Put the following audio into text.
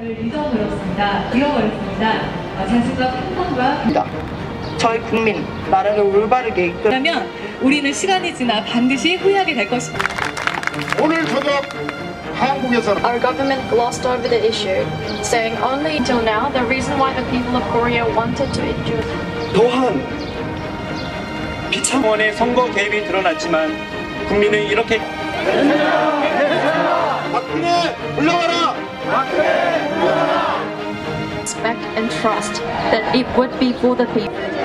를 잊어버렸습니다. 잃어버렸습니다. 어, 자신과 입니다. 저희 국민 나라를 올바르게 이끌 그러면 우리는 시간이 지나 반드시 후회하게 될 것입니다. 오늘 저녁 한국에서는 Our government glossed over the issue, saying only until now the reason why the people of Korea wanted to endure 또한 비참원의 선거 개입이 드러났지만 국민은 이렇게 and trust that it would be for the people.